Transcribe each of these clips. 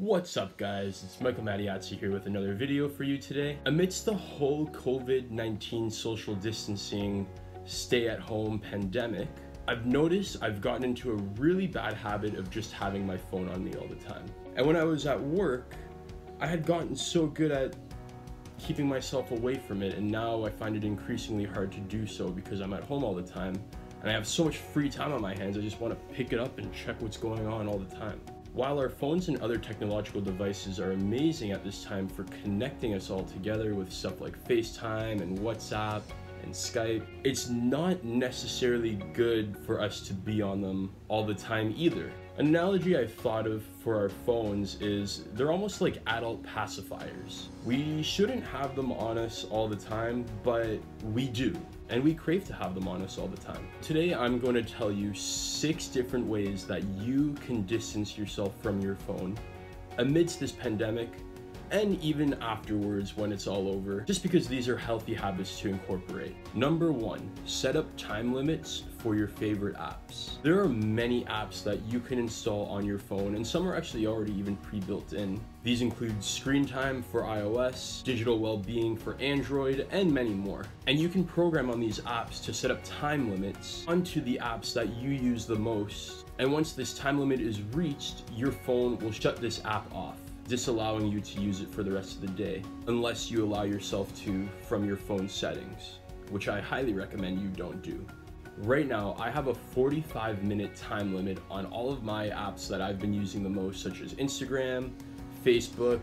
What's up guys, it's Michael Matteazzi here with another video for you today. Amidst the whole COVID-19 social distancing, stay at home pandemic, I've noticed I've gotten into a really bad habit of just having my phone on me all the time. And when I was at work, I had gotten so good at keeping myself away from it and now I find it increasingly hard to do so because I'm at home all the time and I have so much free time on my hands I just want to pick it up and check what's going on all the time. While our phones and other technological devices are amazing at this time for connecting us all together with stuff like FaceTime and WhatsApp and Skype, it's not necessarily good for us to be on them all the time either. An analogy I've thought of for our phones is they're almost like adult pacifiers. We shouldn't have them on us all the time, but we do and we crave to have them on us all the time. Today, I'm going to tell you six different ways that you can distance yourself from your phone amidst this pandemic and even afterwards when it's all over, just because these are healthy habits to incorporate. Number one, set up time limits for your favorite apps. There are many apps that you can install on your phone, and some are actually already even pre-built in. These include Screen Time for iOS, Digital Wellbeing for Android, and many more. And you can program on these apps to set up time limits onto the apps that you use the most. And once this time limit is reached, your phone will shut this app off disallowing you to use it for the rest of the day, unless you allow yourself to from your phone settings, which I highly recommend you don't do. Right now, I have a 45 minute time limit on all of my apps that I've been using the most, such as Instagram, Facebook,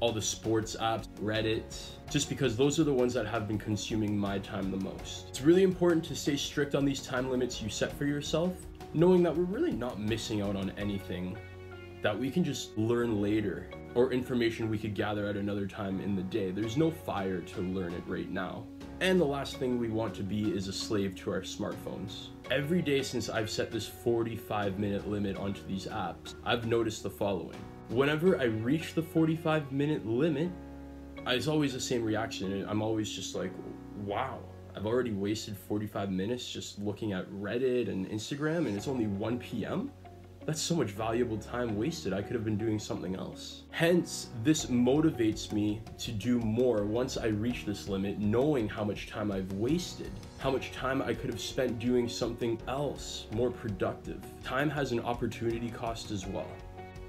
all the sports apps, Reddit, just because those are the ones that have been consuming my time the most. It's really important to stay strict on these time limits you set for yourself, knowing that we're really not missing out on anything that we can just learn later or information we could gather at another time in the day. There's no fire to learn it right now. And the last thing we want to be is a slave to our smartphones. Every day since I've set this 45 minute limit onto these apps, I've noticed the following. Whenever I reach the 45 minute limit, it's always the same reaction. I'm always just like, wow, I've already wasted 45 minutes just looking at Reddit and Instagram and it's only 1 p.m. That's so much valuable time wasted. I could have been doing something else. Hence, this motivates me to do more once I reach this limit, knowing how much time I've wasted, how much time I could have spent doing something else more productive. Time has an opportunity cost as well.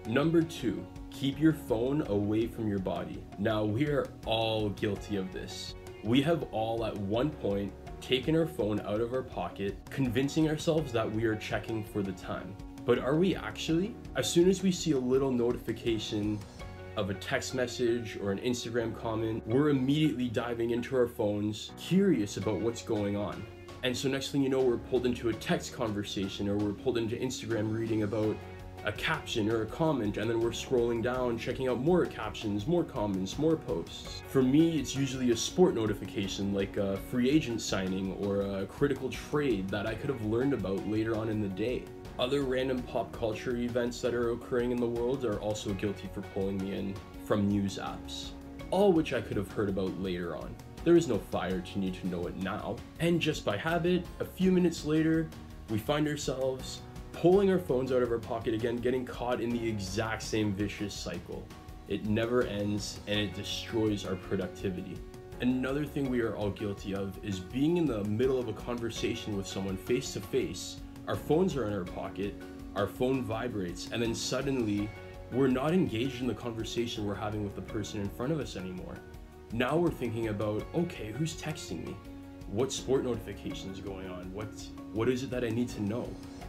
Number two, keep your phone away from your body. Now, we are all guilty of this. We have all at one point taken our phone out of our pocket, convincing ourselves that we are checking for the time. But are we actually? As soon as we see a little notification of a text message or an Instagram comment, we're immediately diving into our phones, curious about what's going on. And so next thing you know, we're pulled into a text conversation or we're pulled into Instagram reading about a caption or a comment and then we're scrolling down checking out more captions more comments more posts for me it's usually a sport notification like a free agent signing or a critical trade that i could have learned about later on in the day other random pop culture events that are occurring in the world are also guilty for pulling me in from news apps, all which I could have heard about later on. There is no fire to need to know it now. And just by habit, a few minutes later, we find ourselves pulling our phones out of our pocket again, getting caught in the exact same vicious cycle. It never ends and it destroys our productivity. Another thing we are all guilty of is being in the middle of a conversation with someone face to face our phones are in our pocket, our phone vibrates, and then suddenly we're not engaged in the conversation we're having with the person in front of us anymore. Now we're thinking about, okay, who's texting me? What sport notification is going on? What what is it that I need to know?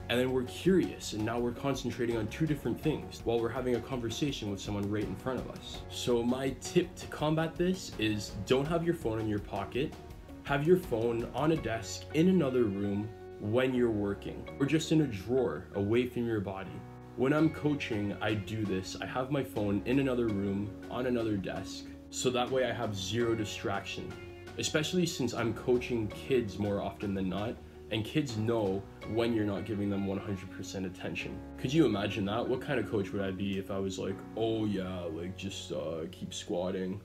And then we're curious, and now we're concentrating on two different things while we're having a conversation with someone right in front of us. So, my tip to combat this is don't have your phone in your pocket, have your phone on a desk in another room when you're working or just in a drawer away from your body. When I'm coaching, I do this. I have my phone in another room on another desk so that way I have zero distraction. Especially since I'm coaching kids more often than not, and kids know when you're not giving them 100% attention. Could you imagine that? What kind of coach would I be if I was like, "Oh yeah, like just uh, keep squatting.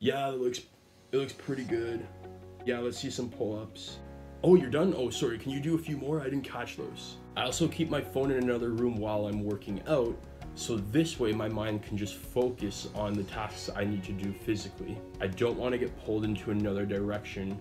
Yeah, it looks it looks pretty good. Yeah, let's see some pull-ups. Oh, you're done? Oh, sorry, can you do a few more? I didn't catch those. I also keep my phone in another room while I'm working out So this way my mind can just focus on the tasks I need to do physically. I don't want to get pulled into another direction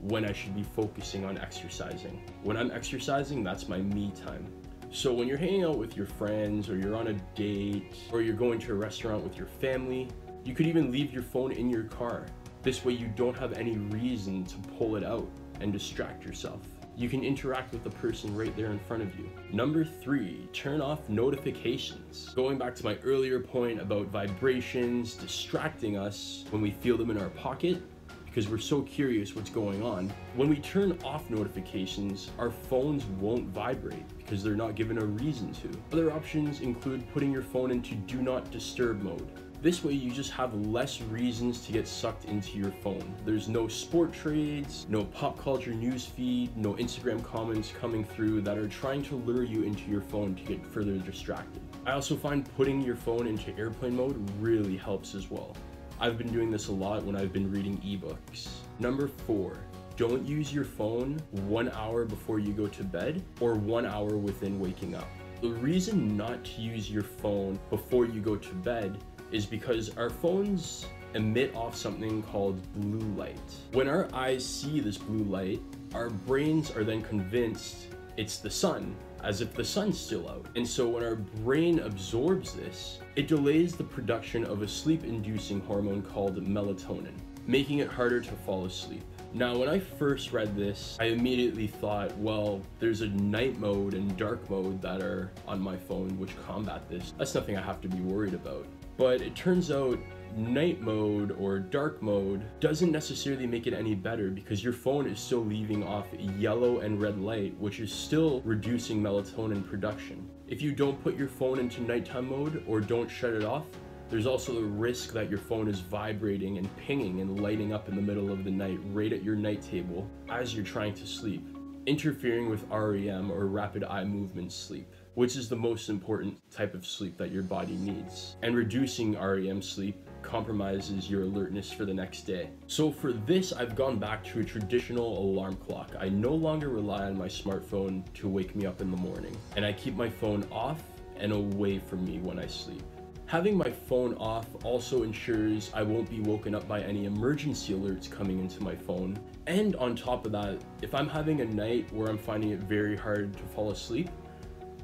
when I should be focusing on exercising. When I'm exercising, that's my me time. So when you're hanging out with your friends or you're on a date or you're going to a restaurant with your family, you could even leave your phone in your car. This way you don't have any reason to pull it out and distract yourself. You can interact with the person right there in front of you. Number three, turn off notifications. Going back to my earlier point about vibrations distracting us when we feel them in our pocket, because we're so curious what's going on. When we turn off notifications, our phones won't vibrate because they're not given a reason to. Other options include putting your phone into do not disturb mode. This way you just have less reasons to get sucked into your phone. There's no sport trades, no pop culture news feed, no Instagram comments coming through that are trying to lure you into your phone to get further distracted. I also find putting your phone into airplane mode really helps as well. I've been doing this a lot when I've been reading ebooks. Number four, don't use your phone one hour before you go to bed or one hour within waking up. The reason not to use your phone before you go to bed is because our phones emit off something called blue light. When our eyes see this blue light, our brains are then convinced it's the sun, as if the sun's still out. And so when our brain absorbs this, it delays the production of a sleep inducing hormone called melatonin, making it harder to fall asleep. Now, when I first read this, I immediately thought, well, there's a night mode and dark mode that are on my phone which combat this. That's nothing I have to be worried about. But it turns out night mode or dark mode doesn't necessarily make it any better because your phone is still leaving off yellow and red light, which is still reducing melatonin production. If you don't put your phone into nighttime mode or don't shut it off, there's also the risk that your phone is vibrating and pinging and lighting up in the middle of the night right at your night table as you're trying to sleep, interfering with REM or rapid eye movement sleep which is the most important type of sleep that your body needs. And reducing REM sleep compromises your alertness for the next day. So for this, I've gone back to a traditional alarm clock. I no longer rely on my smartphone to wake me up in the morning, and I keep my phone off and away from me when I sleep. Having my phone off also ensures I won't be woken up by any emergency alerts coming into my phone. And on top of that, if I'm having a night where I'm finding it very hard to fall asleep,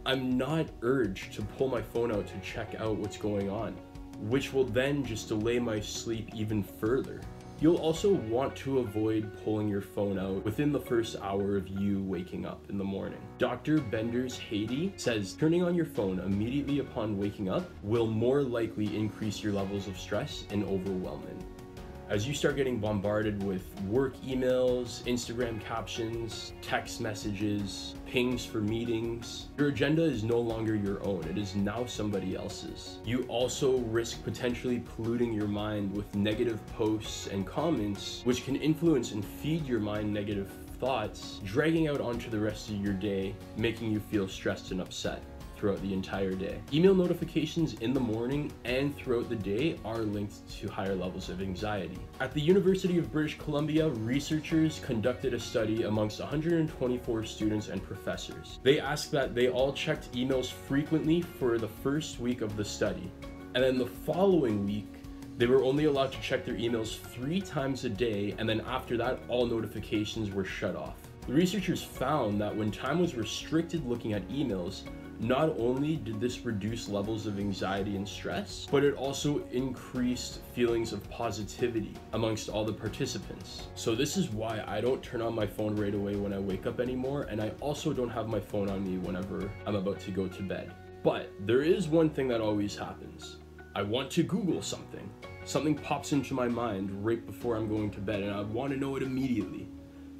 I'm not urged to pull my phone out to check out what's going on, which will then just delay my sleep even further. You'll also want to avoid pulling your phone out within the first hour of you waking up in the morning. Dr. Benders Haiti says turning on your phone immediately upon waking up will more likely increase your levels of stress and overwhelming as you start getting bombarded with work emails, Instagram captions, text messages, pings for meetings, your agenda is no longer your own. It is now somebody else's. You also risk potentially polluting your mind with negative posts and comments, which can influence and feed your mind negative thoughts, dragging out onto the rest of your day, making you feel stressed and upset throughout the entire day. Email notifications in the morning and throughout the day are linked to higher levels of anxiety. At the University of British Columbia, researchers conducted a study amongst 124 students and professors. They asked that they all checked emails frequently for the first week of the study. And then the following week, they were only allowed to check their emails three times a day, and then after that, all notifications were shut off. The researchers found that when time was restricted looking at emails, not only did this reduce levels of anxiety and stress, but it also increased feelings of positivity amongst all the participants. So this is why I don't turn on my phone right away when I wake up anymore, and I also don't have my phone on me whenever I'm about to go to bed. But there is one thing that always happens. I want to Google something. Something pops into my mind right before I'm going to bed, and I want to know it immediately.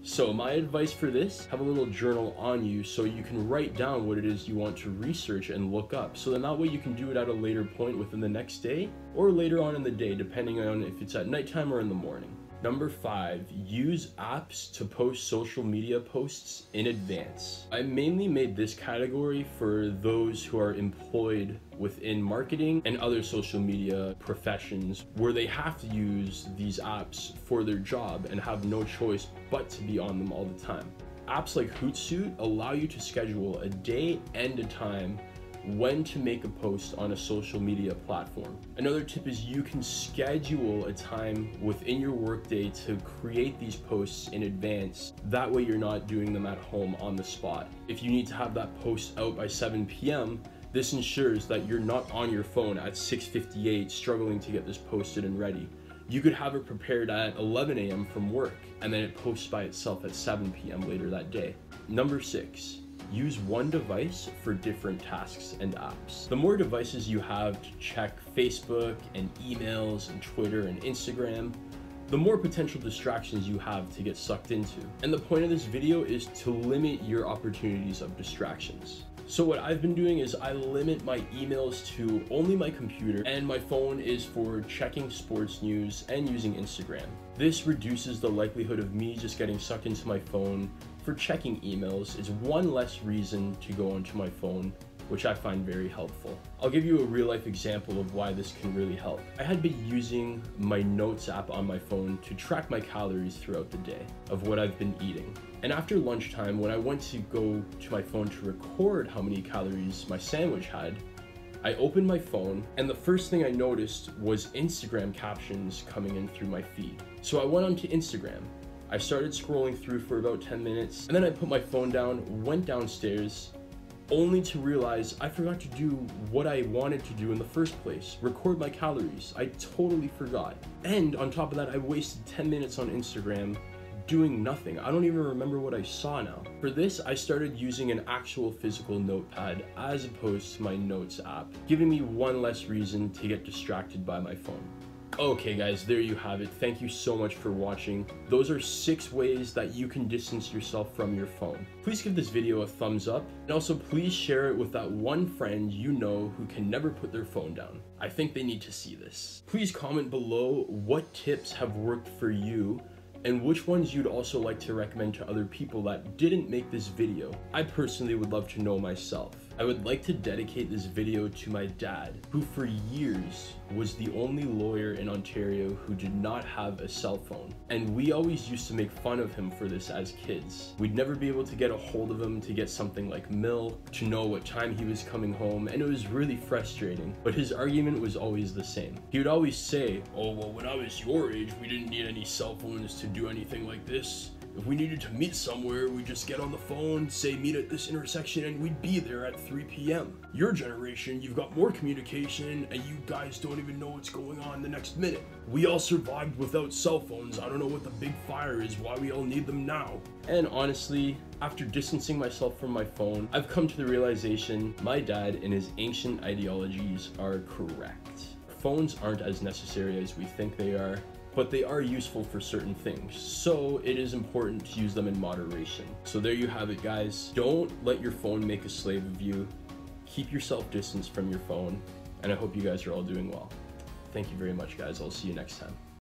So my advice for this, have a little journal on you so you can write down what it is you want to research and look up. So then that way you can do it at a later point within the next day or later on in the day, depending on if it's at nighttime or in the morning. Number five, use apps to post social media posts in advance. I mainly made this category for those who are employed within marketing and other social media professions where they have to use these apps for their job and have no choice but to be on them all the time. Apps like Hootsuite allow you to schedule a day and a time when to make a post on a social media platform. Another tip is you can schedule a time within your workday to create these posts in advance. That way you're not doing them at home on the spot. If you need to have that post out by 7 p.m., this ensures that you're not on your phone at 6.58 struggling to get this posted and ready. You could have it prepared at 11 a.m. from work and then it posts by itself at 7 p.m. later that day. Number six, use one device for different tasks and apps. The more devices you have to check Facebook and emails and Twitter and Instagram, the more potential distractions you have to get sucked into. And the point of this video is to limit your opportunities of distractions. So what I've been doing is I limit my emails to only my computer and my phone is for checking sports news and using Instagram. This reduces the likelihood of me just getting sucked into my phone for checking emails. It's one less reason to go onto my phone which I find very helpful. I'll give you a real life example of why this can really help. I had been using my notes app on my phone to track my calories throughout the day of what I've been eating. And after lunchtime, when I went to go to my phone to record how many calories my sandwich had, I opened my phone and the first thing I noticed was Instagram captions coming in through my feed. So I went onto Instagram. I started scrolling through for about 10 minutes and then I put my phone down, went downstairs, only to realize I forgot to do what I wanted to do in the first place record my calories. I totally forgot. And on top of that, I wasted 10 minutes on Instagram doing nothing. I don't even remember what I saw now. For this, I started using an actual physical notepad as opposed to my notes app, giving me one less reason to get distracted by my phone. Okay guys, there you have it. Thank you so much for watching. Those are six ways that you can distance yourself from your phone. Please give this video a thumbs up and also please share it with that one friend you know who can never put their phone down. I think they need to see this. Please comment below what tips have worked for you and which ones you'd also like to recommend to other people that didn't make this video. I personally would love to know myself. I would like to dedicate this video to my dad, who for years was the only lawyer in Ontario who did not have a cell phone. And we always used to make fun of him for this as kids. We'd never be able to get a hold of him to get something like milk, to know what time he was coming home, and it was really frustrating. But his argument was always the same. He would always say, oh, well, when I was your age, we didn't need any cell phones to do anything like this. If we needed to meet somewhere, we'd just get on the phone, say meet at this intersection, and we'd be there at 3 p.m. Your generation, you've got more communication, and you guys don't even know what's going on the next minute. We all survived without cell phones. I don't know what the big fire is, why we all need them now. And honestly, after distancing myself from my phone, I've come to the realization my dad and his ancient ideologies are correct. Phones aren't as necessary as we think they are, but they are useful for certain things. So it is important to use them in moderation. So there you have it, guys. Don't let your phone make a slave of you. Keep yourself distance from your phone. And I hope you guys are all doing well. Thank you very much, guys. I'll see you next time.